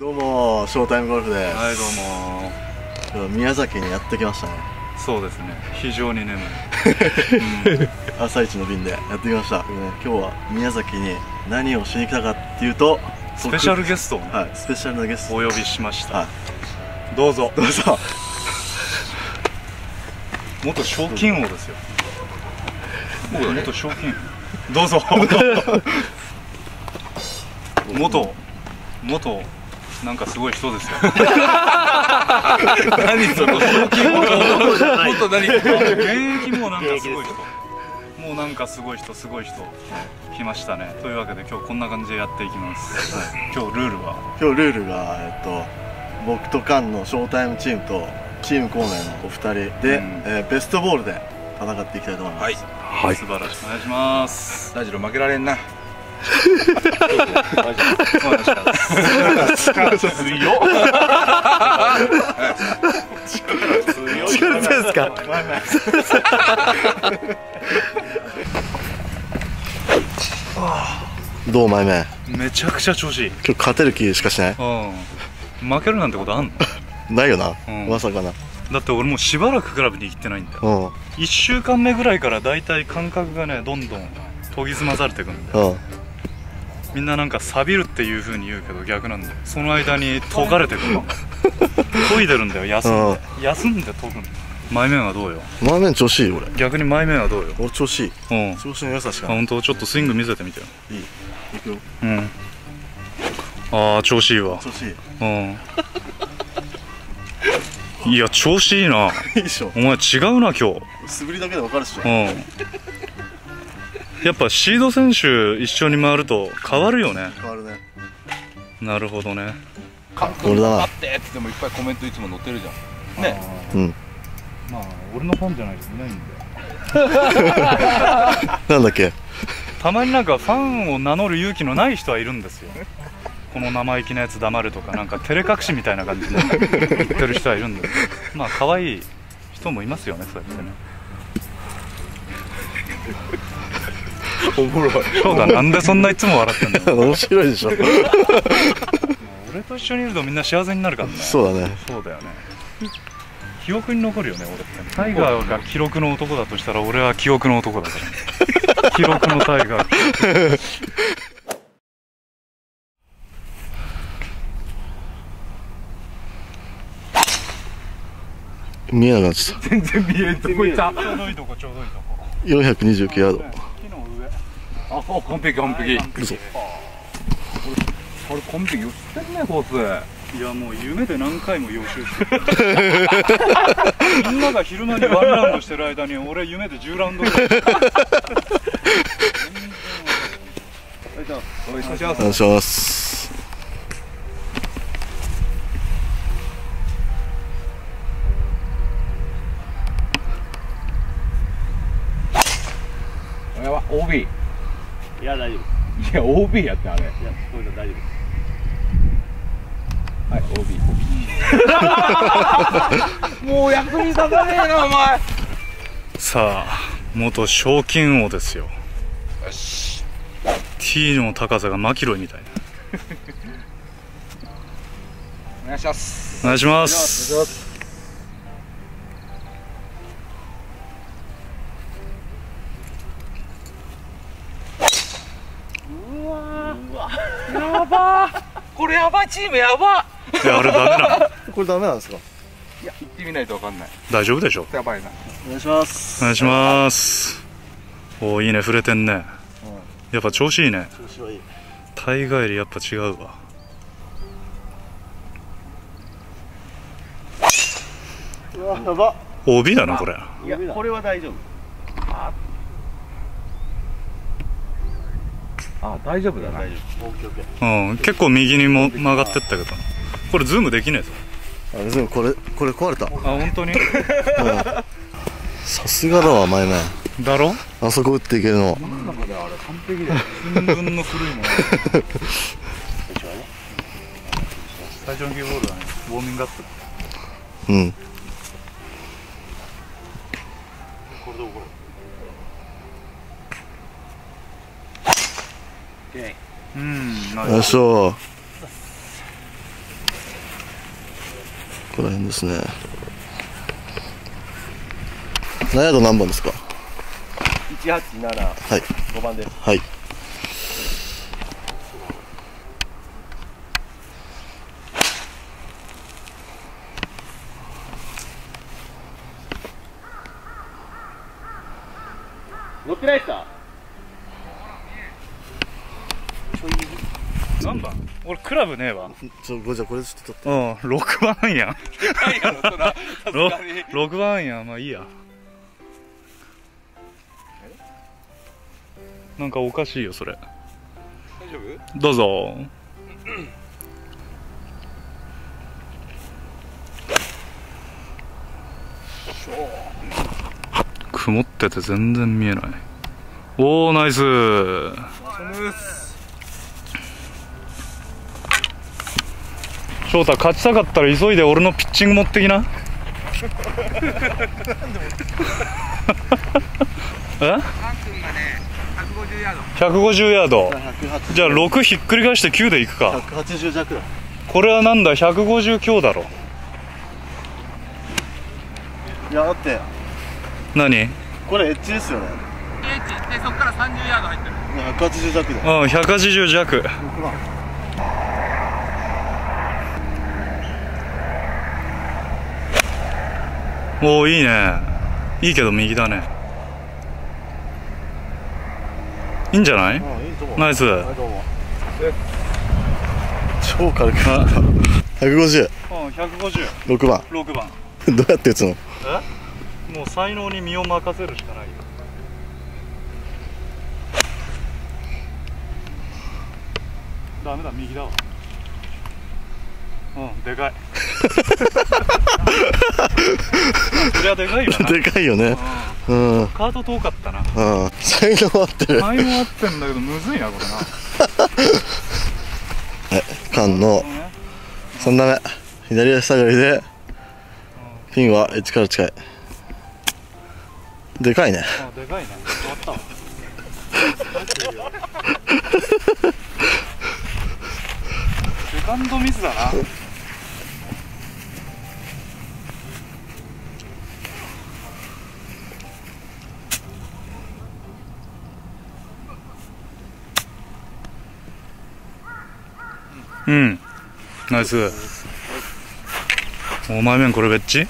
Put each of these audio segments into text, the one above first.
どうもショータイムゴルフです。はいどうも。宮崎にやってきましたね。そうですね。非常に眠い。朝一の便でやってきました、ね、今日は宮崎に何をしに来たかっていうとスペシャルゲストをね、はいスペシャルなゲスト。お呼びしました、はい。どうぞ。どうぞ。元賞金王ですよ。元賞金王。どうぞ。元元なんかすごい人ですよ。何その賞金もっと何現役もなんかすごい人。もうなんかすごい人すごい人来ましたね。というわけで今日こんな感じでやっていきます、今日ルールは？今日ルールがえっと僕とカンのショータイムチームとチームコーナーのお二人で、うん。えーベストボールで戦っていきたいと思います、はい。はい。素晴らしいお願いします。大二郎負けられんな 力強いですか？どう前目めちゃくちゃ調子いい。今日勝てる気しかしない？うん。負けるなんてことあんの？ないよな、うん。まさかな。だって俺もうしばらくクラブに行ってないんだよ。うん。1週間目ぐらいからだいたい感覚がねどんどん研ぎ澄まされていくんだよ。うんみんななんか錆びるっていう風に言うけど逆なんだよ。その間に 研がれてくの。研いでるんだよ。休んで。休んで研ぐんだよ前面はどうよ？前面調子いい俺。逆に前面はどうよ？俺調子いい。うん。あ調子の良さしかない。本当？ちょっとスイング見せてみてよ。いい。いくよ。うん。ああ調子いいわ。調子いい。うん。いや調子いいな。いいでしょ。お前違うな今日。素振りだけで分かるっしょ。うんやっぱシード選手一緒に回ると変わるよね。変わるね。なるほどね。俺だ。な勝ってっつってもいっぱいコメントいつも載ってるじゃん。ね。うん。まあ俺のファンじゃないといないんで。なんだっけ？たまになんかファンを名乗る勇気のない人はいるんですよ。この生意気なやつ黙るとかなんか照れ隠しみたいな感じで。言ってる人はいるんですまあ可愛い人もいますよねそうやってねおもろい。そうだなんでそんないつも笑ってんの？面白いでしょ。俺と一緒にいるとみんな幸せになるからね。そうだね。そうだよね。記憶に残るよね俺って。タイガーが記録の男だとしたら俺は記憶の男だから。記録のタイガー。見えなくなっちゃっ全然見えんとこいた。ちょうどいいとこちょうどいいとこ。た429ヤードあ完璧完璧。嘘これ完璧よ。知ってんねコース。いやもう夢で何回も予習してる。みんなが昼間にワンラウンドしてる間に俺夢で10ラウンドぐらい。おいしますお願いしますや大丈や OB やってあれ。夫いやこういうの大丈はい OB もう役に立たねえなお前。さあ元賞金王ですよ。よし。T の高さがマキロイみたいな。お願いします。お願いしますチームやばいやあれダメなの？これダメなんですか？いや行ってみないとわかんない。大丈夫でしょ？やばいな。お願いします。お願いします。おーいいね触れてんね。やっぱ調子いいね。調子はいい。大概よりやっぱ違うわ。うわやば。OB だなこれ。夫いやこれは大丈夫あ大丈夫だな。うん結構右にも曲がってったけどこれズームできねえぞ。あでもこれこれ壊れた。あ本当に？さすがだわ前面だろ？あそこ打っていけるの。完璧だよ。新聞の古いもの。最初のキーボールはね。ウォーミングアップ。うん。これどうこ？れうん。あそう。この辺ですね。何ヤード何番ですか？一八七。はい。五番です。はい。俺クラブねえわ。ちょこれじゃあこれちょっと取って。うん6番やん。ろ6番やまあいいや。なんかおかしいよそれ。大丈夫？どうぞ。曇ってて全然見えない。おおナイス翔太勝ちたかったら急いで俺のピッチング持ってきな。え？ハン君がね150ヤード。150ヤード。180じゃあ6ひっくり返して9でいくか。180弱だこれはなんだ？150強だろ。いやだって。何？これエッジですよね。H でそこから30ヤード入ってる。180弱だよ。うん180弱。6番おおいいね。いいけど右だね。いいんじゃない？う。んナイス。はい超軽くあ。150うん150 6番。6番。どうやって打つの？もう才能に身を任せるしかないよ。ダメだ右だわうんでかい。そりゃでかいよなでかいよね。うん。うん。カード遠かったな。才能合ってる。才能合ってんだけどむずいなこれな。缶の3打目。左足下がりで。ピンはエッジから近い。でかいね。あでかいね。終わった。わ セカンドミスだなうんナイスお前面これベッチ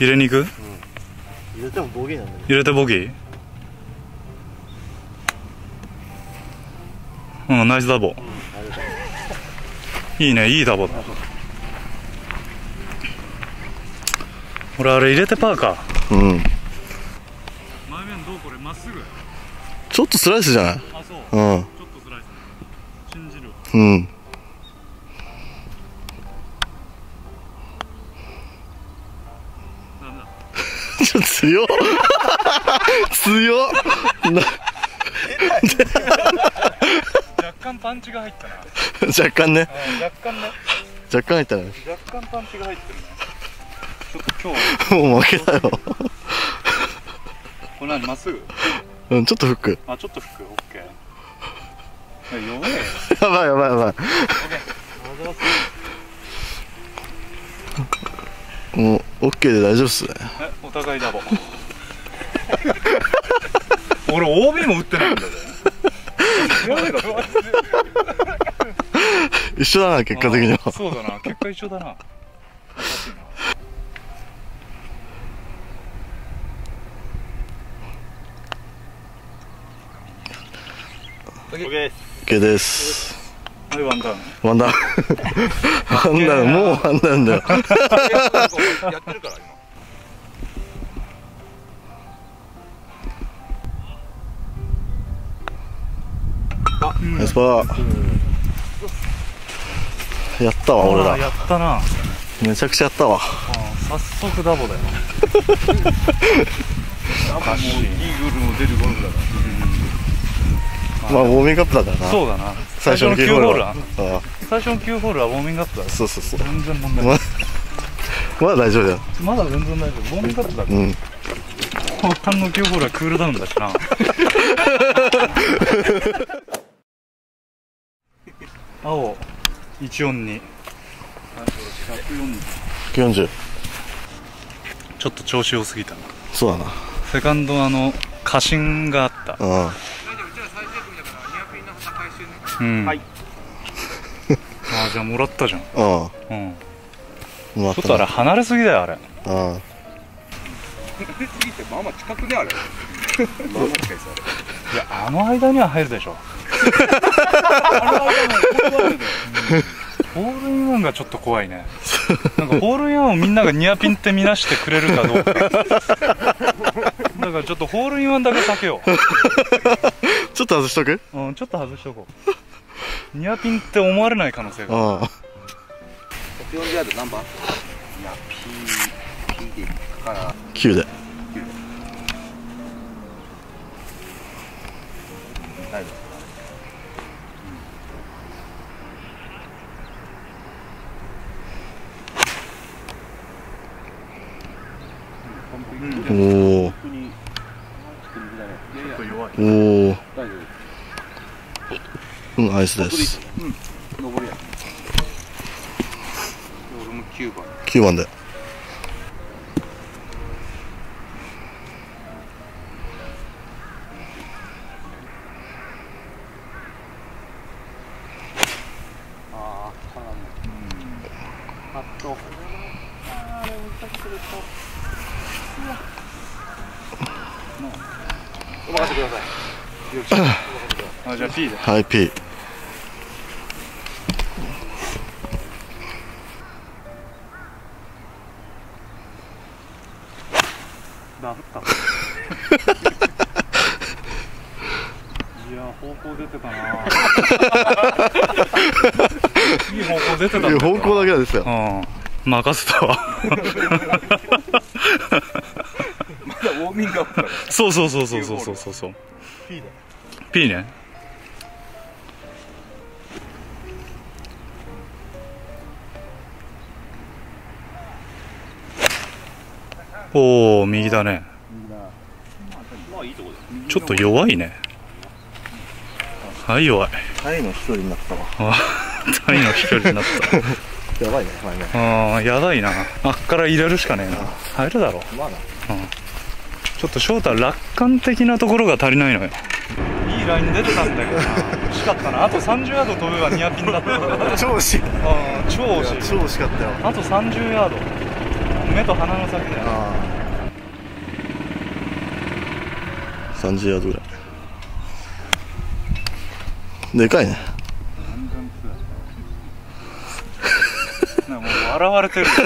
入れに行く入れてもボギーなんだけ入れてボギーうんナイスダボいいねいいダボだ俺あれ入れてパーかどうん前面どうこれまっすぐちょっとスライスじゃないあそううんちょっとスライス信じるわうんダメだちょっと強っ。強っ。な若干パンチが入ったな。若干ね。あ若干ね。若干入ったね。若干パンチが入ってる。ねちょっと今日は。もう負けたよ。これ何まっすぐ？うんちょっとフック。あちょっとフック。オッケー。弱え。よやばいやばい。やばいもうオッケーで大丈夫っすね互いダボ俺 OB も打ってないんだぜ。一緒だな結果的には。あそうだな。結果一緒だな。おかしいな。OK です OK です。はいワンダウン。ワンダウン。ワンダウンもうワンダウンだよ。やってるから今ナイスパーやったわ俺ら。あやったな。めちゃくちゃやったわ。早速ダボだよ。おかしい。イーグルの出るゴルフだから。まあウォーミングアップだからな。そうだな。最初の9ホールは。は。ああ。最初の9ホールはウォーミングアップだそうそうそう。全然問題ない。まだ大丈夫だよ。まだ全然大丈夫。ウォーミングアップだうん。後半の9ホールはクールダウンだしな 青142 140ちょっと調子良すぎたな。そうだな。セカンドあの過信があった。うんうん。はい。あじゃあもらったじゃん。うんうん。もらっちょったとあれな離れすぎだよあれ。うん次ってまあまあ近くであれ。まあまあ近いですあれいやあの間には入るでしょホールインワンがちょっと怖いね。なんかホールインワンをみんながニアピンって見なしてくれるかどうか。だからちょっとホールインワンだけ避けよちょっと外しとく？う、うん、ちょっと外しとこう。ニアピンって思われない可能性が。うん140ヤード何番いや P P でいくから9で。おお本当におおおおうんアイスです。九番で。お任せください。あじゃあ P ではい P ダフったいや方向出てたな。いい方向出てたんだよ方向だけはですよ。うん。任せたわ ングアップだからそうそうそうそうそうそうそうそう。P ね。おお右だね。ちょっと弱いね。はい弱い。タイの飛距離になったわ。あタイの飛距離になった。やばいねね。ああやばいな。あっから入れるしかねえな。入るだろ。まあなちょっと翔太楽観的なところが足りないのよ。いいライン出てたんだけどな。惜しかったな。あと30ヤード飛べばニアピンだった超惜しい。ああ超惜しい。超惜しかったよ。あと30ヤード。目と鼻の先だよ。ああ。30ヤードぐらい。でかいね。もう笑われてる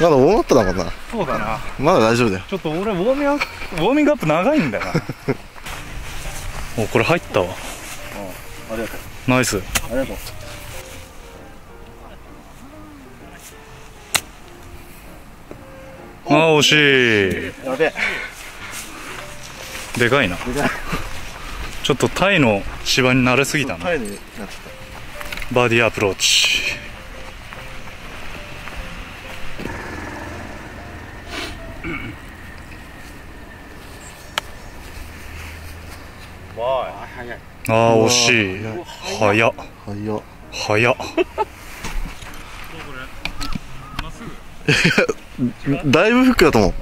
まだウォームアップだもんな。そうだな。まだ大丈夫だよ。ちょっと俺ウォーミングアップウォーミングアップ長いんだよな。おこれ入ったわ。ありがとう。ナイス。ありがとう。あー惜しやべでかいな。でかい。ちょっとタイの芝に慣れすぎたな。バーディーアプローチあああ惜しい。早っ。た早っ。早っ。だいぶフックだと思う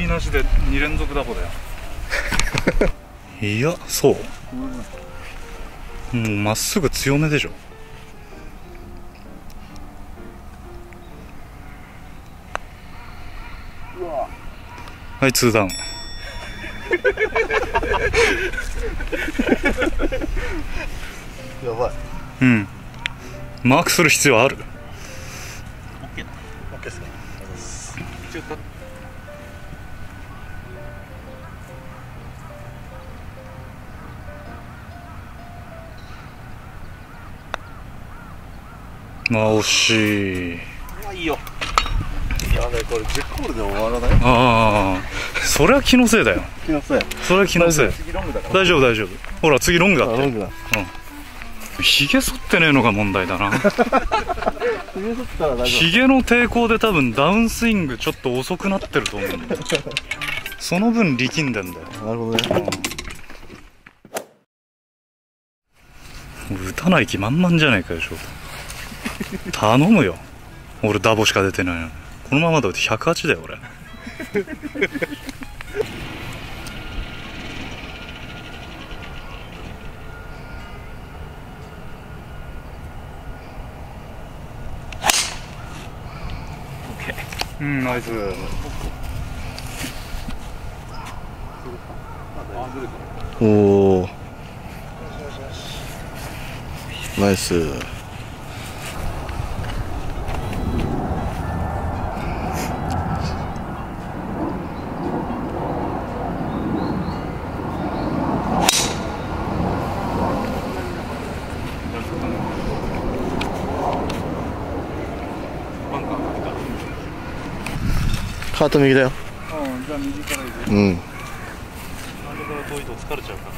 OB なしで2連続ダボだよ いやそう。もうまっすぐ強めでしょ。はいツーダウン。やばい。うん。マークする必要ある？オッケー。っすねあ惜し。いあいいよやべこれ10コールで終わらない？ああそれは気のせいだよ。気のせい？それは気のせい。大丈夫？大丈夫ほら次ロングだって。あロングだ。ひげ剃ってねえのが問題だな。首剃ったら大丈ひげの抵抗で多分ダウンスイングちょっと遅くなってると思うんだよ。その分力んでんだよ。夫なるほどね。打たない気満々じゃないかよ翔太頼むよ。俺ダボしか出てないのに。このままだと108だよ俺。うんナイス。おおナイスカート右だよ。うんじゃあ右からうん。なんでから遠いと疲れちゃうから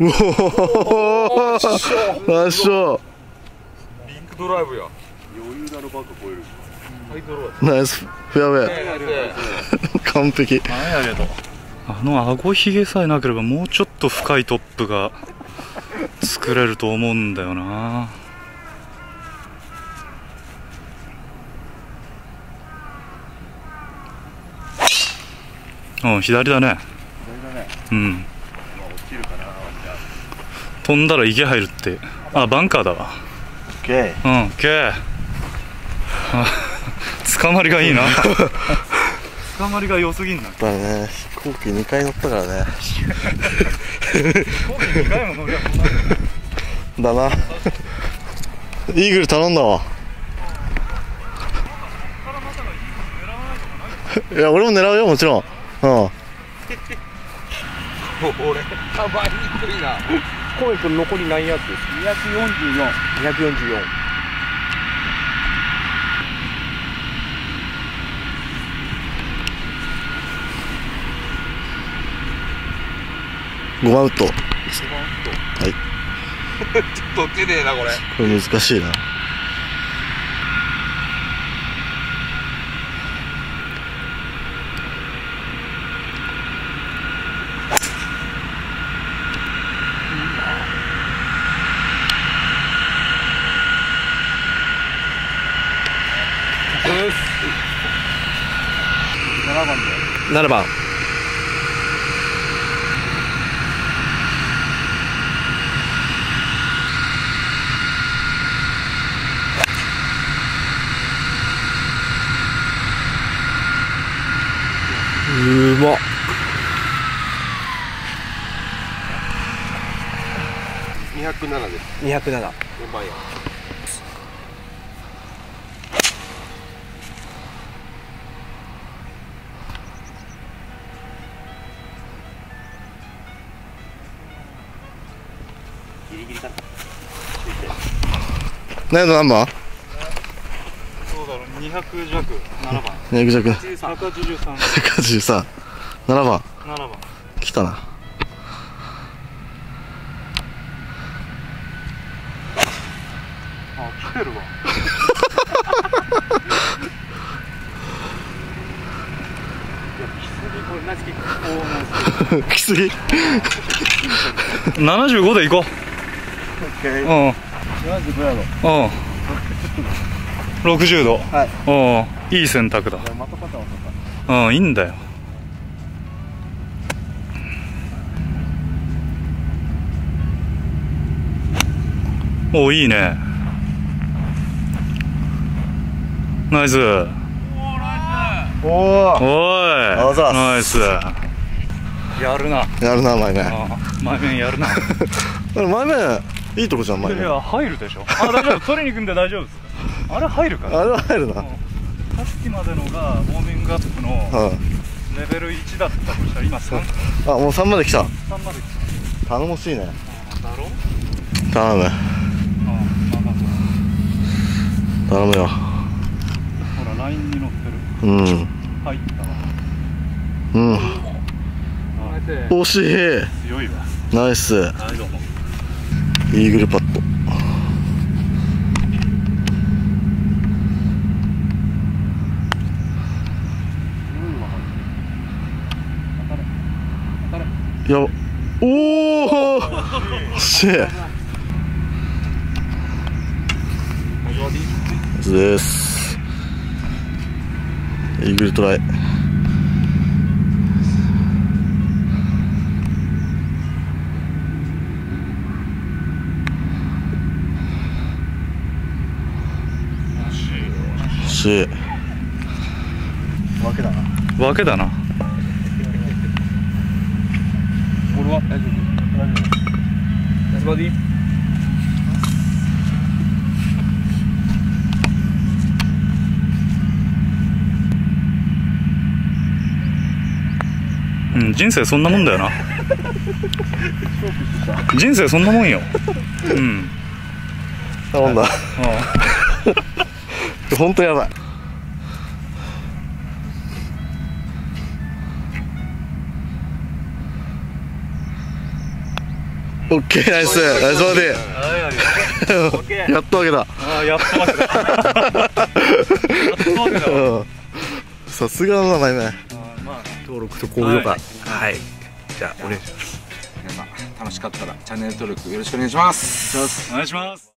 うおおナイスショビッグドライブや余裕だろバカ超えるハイドロナイスフェアウェイ完璧あの顎ひげさえなければもうちょっと深いトップが作れると思うんだよな。うん左だね。左だね。うん。飛んだら池入るって。あバンカーだわ。OK うん、けあ 捕まりがいいな 捕まりが良すぎんな。だね飛行機2回乗ったからね。2回も乗りゃこんなだな。イーグル頼んだわ。いや俺も狙うよもちろん。うん。俺カバーにくいな。コイ君残り何ヤードです244 244 5番ウッド ちょっと出ねえなこれ。これ難しいな。7番うまっ。207です。207 5万円ギリギリかな何の何番そうだろう200弱7番。200弱。183 183 7番。7番。来たな。あ来てるわ。これナイスキック来すぎ？75で行こう。うん。うん75やろ60度。はい。うん。いい選択だ。うんいいんだよ。おいいね。ナイス。おおおい。ナイス。やるな。やるな前面。あ前面やるな。前面いいとこじゃん前面。いや入るでしょ。あ大丈夫。取りに行くんで大丈夫ですあれ入るからあれは入るな。さっきまでのがウォーミングアップのはレベル1だったとしたら今 3, あもう3まで来た。3まで来頼もしいね。ただろ？頼む。頼むよ。ほら LINE に載ってる。うん。入ったわ。うん。あ惜しい強いわ。ナイス。はいどうも。イーグルパットいやおおしいですイー。グルトライしいわけだな。わけだなボールは？大丈夫大丈夫ナイスバーディーうん人生そんなもんだよな。人生そんなもんよ。うん。頼んだあ本当 やばいオッケーナイス。ナイスバーディーやっとわけだあやっとわけださすがの名前ね。まあ登録と高評価。はい。じゃあお願いします皆さん楽しかったらチャンネル登録よろしくお願いします。お願いします